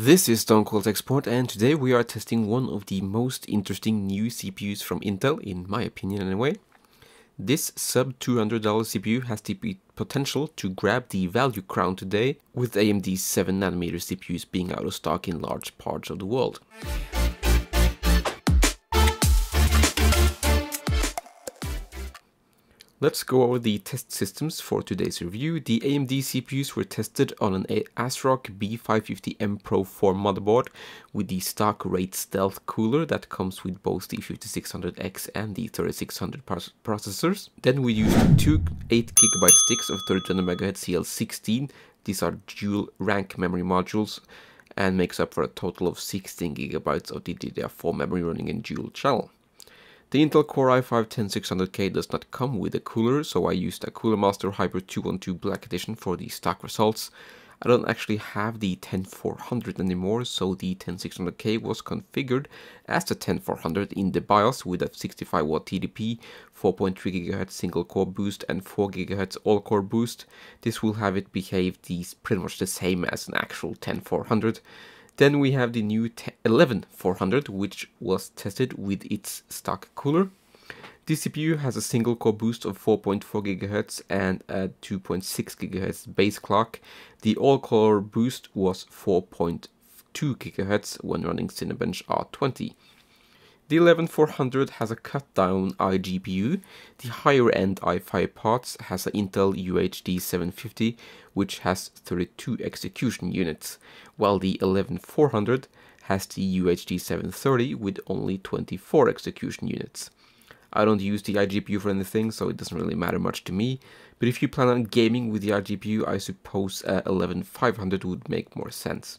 This is Don't Call Tech Support and today we are testing one of the most interesting new CPUs from Intel, in my opinion anyway. This sub $200 CPU has the potential to grab the value crown today, with AMD's 7nm CPUs being out of stock in large parts of the world. Let's go over the test systems for today's review. The AMD CPUs were tested on an ASRock B550M Pro 4 motherboard with the stock Wraith Stealth cooler that comes with both the 5600X and the 3600 processors. Then we used two 8GB sticks of 3200MHz CL16. These are dual rank memory modules and makes up for a total of 16GB of the DDR4 memory running in dual channel. The Intel Core i5-10600K does not come with a cooler, so I used a Cooler Master Hyper 212 Black Edition for the stock results. I don't actually have the 10400 anymore, so the 10600K was configured as the 10400 in the BIOS with a 65W TDP, 4.3GHz single core boost and 4GHz all core boost. This will have it behave these pretty much the same as an actual 10400. Then we have the new 11400, which was tested with its stock cooler. This CPU has a single core boost of 4.4 GHz and a 2.6 GHz base clock. The all core boost was 4.2 GHz when running Cinebench R20. The 11400 has a cut down iGPU. The higher end i5 parts has an Intel UHD 750 which has 32 execution units, while the 11400 has the UHD 730 with only 24 execution units. I don't use the iGPU for anything, so it doesn't really matter much to me, but if you plan on gaming with the iGPU, I suppose uh, a 11500 would make more sense.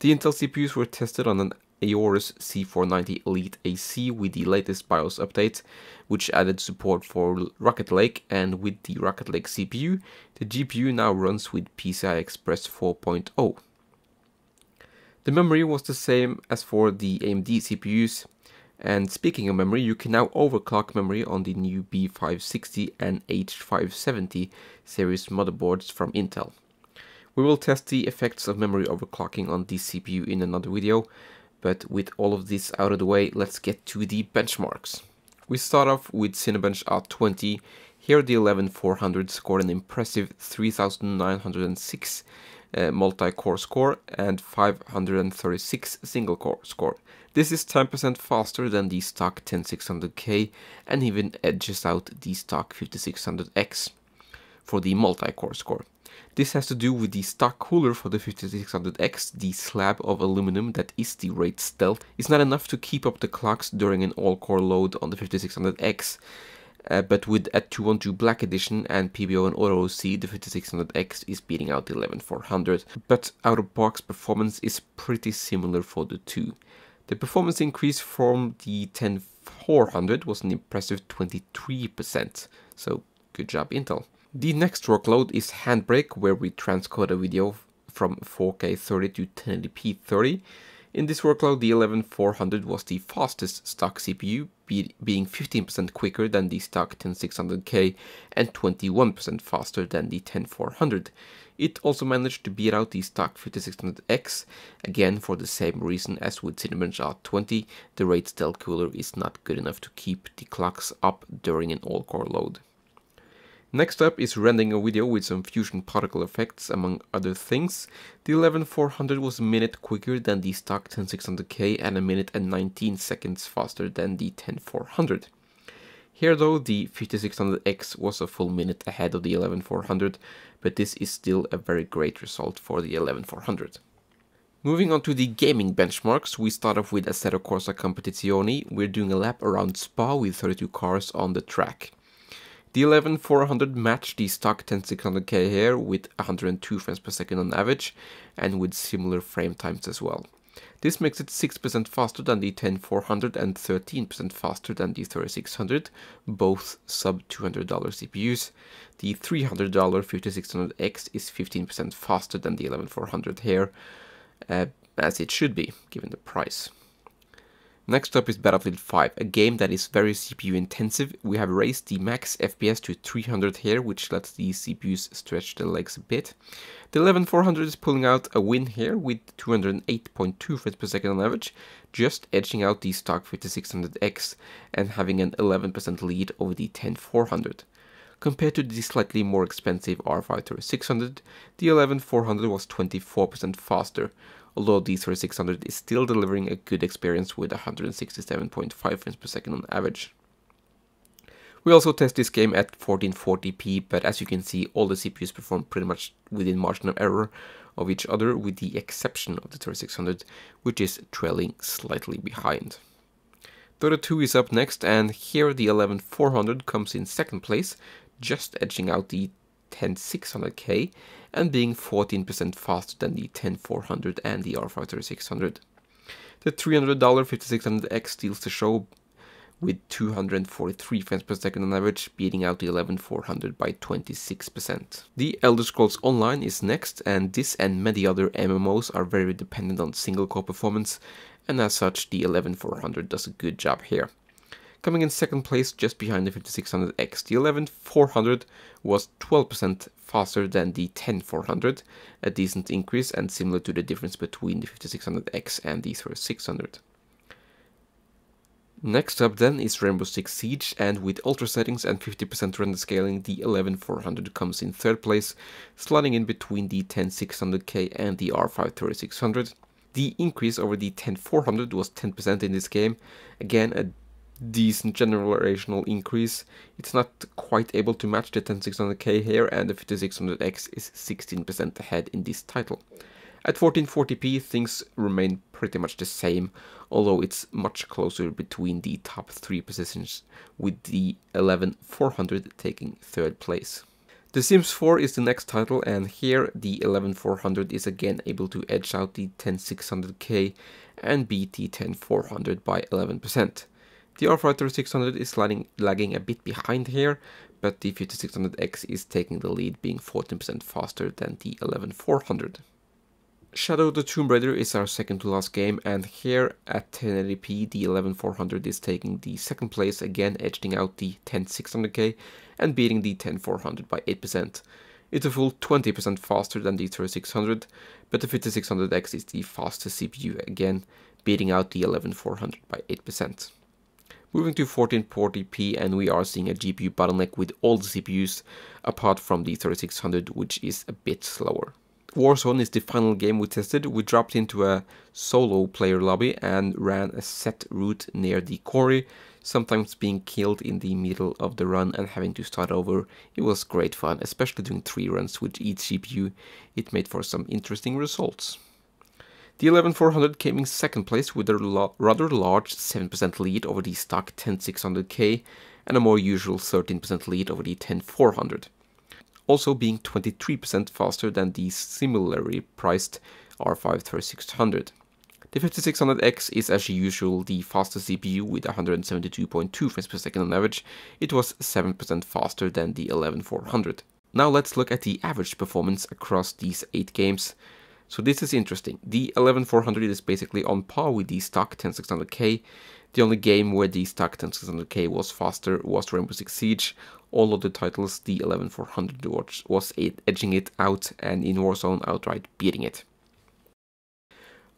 The Intel CPUs were tested on an Aorus Z490 Elite AC with the latest BIOS update, which added support for Rocket Lake, and with the Rocket Lake CPU, the GPU now runs with PCI Express 4.0. The memory was the same as for the AMD CPUs, and speaking of memory, you can now overclock memory on the new B560 and H570 series motherboards from Intel. We will test the effects of memory overclocking on this CPU in another video, but with all of this out of the way, let's get to the benchmarks. We start off with Cinebench R20. Here the 11400 scored an impressive 3906 uh, multi-core score and 536 single-core score. This is 10% faster than the stock 10600K and even edges out the stock 5600X for the multi-core score. This has to do with the stock cooler for the 5600X, the slab of aluminum that is the Wraith Stealth is not enough to keep up the clocks during an all-core load on the 5600X. Uh, but with a 212 Black Edition and PBO and Auto OC, the 5600X is beating out the 11400, but out-of-box performance is pretty similar for the two. The performance increase from the 10400 was an impressive 23%, so good job Intel. The next workload is Handbrake, where we transcode a video from 4K 30 to 1080p 30. In this workload, the 11400 was the fastest stock CPU, be being 15% quicker than the stock 10600K and 21% faster than the 10400. It also managed to beat out the stock 5600X, again for the same reason as with Cinebench R20, the Wraith Stealth cooler is not good enough to keep the clocks up during an all-core load. Next up is rendering a video with some fusion particle effects among other things. The 11400 was a minute quicker than the stock 10600K and a minute and 19 seconds faster than the 10400. Here though, the 5600X was a full minute ahead of the 11400, but this is still a very great result for the 11400. Moving on to the gaming benchmarks, we start off with Assetto Corsa Competizione. We're doing a lap around Spa with 32 cars on the track. The 11400 matched the stock 10600K here with 102 frames per second on average and with similar frame times as well. This makes it 6% faster than the 10400 and 13% faster than the 3600, both sub $200 CPUs. The $300 5600X is 15% faster than the 11400 here, uh, as it should be, given the price. Next up is Battlefield 5, a game that is very CPU intensive. We have raised the max FPS to 300 here, which lets the CPUs stretch their legs a bit. The 11400 is pulling out a win here with 208.2 frames per second on average, just edging out the stock 5600X and having an 11% lead over the 10400. Compared to the slightly more expensive R5 3600, the 11400 was 24% faster, although the 3600 is still delivering a good experience with 167.5 frames per second on average. We also test this game at 1440p, but as you can see, all the CPUs perform pretty much within margin of error of each other, with the exception of the 3600, which is trailing slightly behind. Dota 2 is up next, and here the 11400 comes in second place, just edging out the 10600K and being 14% faster than the 10400 and the R5 3600. The $300 5600X steals the show with 243 frames per second on average, beating out the 11400 by 26%. The Elder Scrolls Online is next, and this and many other MMOs are very dependent on single core performance, and as such, the 11400 does a good job here. Coming in second place just behind the 5600X, the 11400 was 12% faster than the 10400, a decent increase and similar to the difference between the 5600X and the 3600. Next up then is Rainbow Six Siege and with ultra settings and 50% render scaling the 11400 comes in third place, sliding in between the 10600K and the R5 3600. The increase over the 10400 was 10% in this game, again a decent generational increase. It's not quite able to match the 10600K here and the 5600X is 16% ahead in this title. At 1440p things remain pretty much the same, although it's much closer between the top three positions with the 11400 taking third place. The Sims 4 is the next title and here the 11400 is again able to edge out the 10600K and beat the 10400 by 11%. The R5 3600 is sliding, lagging a bit behind here, but the 5600X is taking the lead, being 14% faster than the 11400. Shadow the Tomb Raider is our second to last game, and here at 1080p, the 11400 is taking the second place, again edging out the 10600K and beating the 10400 by 8%. It's a full 20% faster than the 3600, but the 5600X is the fastest CPU again, beating out the 11400 by 8%. Moving to 1440p and we are seeing a GPU bottleneck with all the CPUs apart from the 3600 which is a bit slower. Warzone is the final game we tested. We dropped into a solo player lobby and ran a set route near the quarry, sometimes being killed in the middle of the run and having to start over. It was great fun, especially doing 3 runs with each CPU. It made for some interesting results. The 11400 came in second place with a rather large 7% lead over the stock 10600K and a more usual 13% lead over the 10400, also being 23% faster than the similarly priced R5 3600. The 5600X is as usual the fastest CPU with 172.2 frames per second on average. It was 7% faster than the 11400. Now let's look at the average performance across these 8 games. So this is interesting. The 11400 is basically on par with the stock 10600K. The only game where the stock 10600K was faster was Rainbow Six Siege. All other titles, the 11400 was edging it out and in Warzone outright beating it.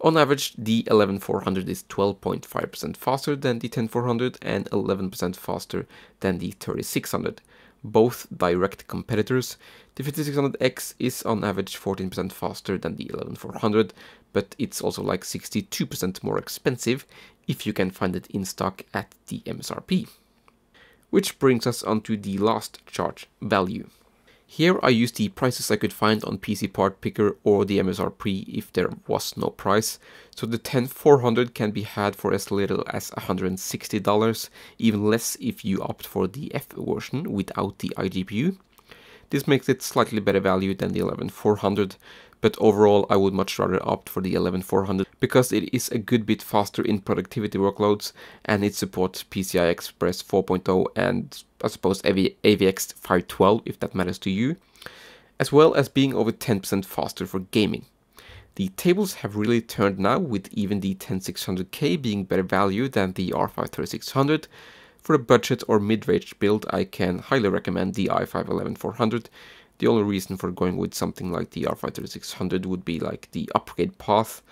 On average, the 11400 is 12.5% faster than the 10400 and 11% faster than the 3600 both direct competitors. The 5600X is on average 14% faster than the 11400, but it's also like 62% more expensive if you can find it in stock at the MSRP. Which brings us onto the last charge value. Here I used the prices I could find on PC Part Picker or the MSRP if there was no price. So the 10400 can be had for as little as $160, even less if you opt for the F version without the iGPU. This makes it slightly better value than the 11400, but overall I would much rather opt for the 11400 because it is a good bit faster in productivity workloads and it supports PCI Express 4.0 and I suppose AVX 512 if that matters to you, as well as being over 10% faster for gaming. The tables have really turned now with even the 10600K being better value than the R5 3600. For a budget or mid-range build I can highly recommend the i5 11400. The only reason for going with something like the R5 3600 would be like the upgrade path.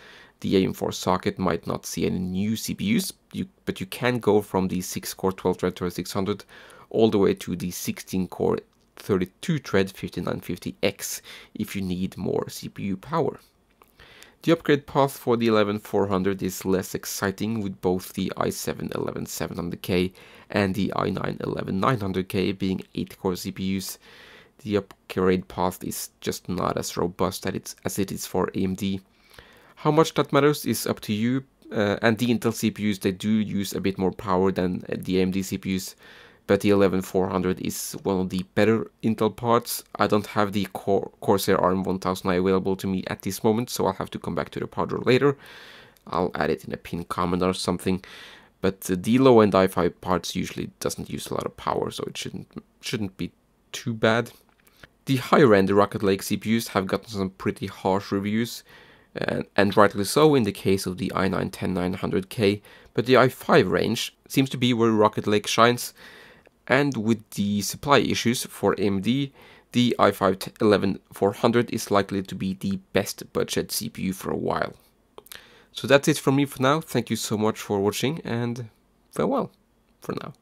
The AM4 socket might not see any new CPUs, you, but you can go from the 6-core 12-thread 3600 all the way to the 16-core 32-thread 5950X if you need more CPU power. The upgrade path for the 11400 is less exciting with both the i7 11700K and the i9 11900K being 8-core CPUs. The upgrade path is just not as robust as it is for AMD. How much that matters is up to you, uh, and the Intel CPUs they do use a bit more power than the AMD CPUs, but the 11400 is one of the better Intel parts. I don't have the Cor Corsair RM1000i available to me at this moment, so I'll have to come back to the part later. I'll add it in a pin comment or something. But the low-end i5 parts usually doesn't use a lot of power, so it shouldn't shouldn't be too bad. The higher-end Rocket Lake CPUs have gotten some pretty harsh reviews, and, and rightly so in the case of the i9 10900K, but the i5 range seems to be where Rocket Lake shines, and with the supply issues for AMD, the i5 11400 is likely to be the best budget CPU for a while. So that's it from me for now. Thank you so much for watching and farewell for now.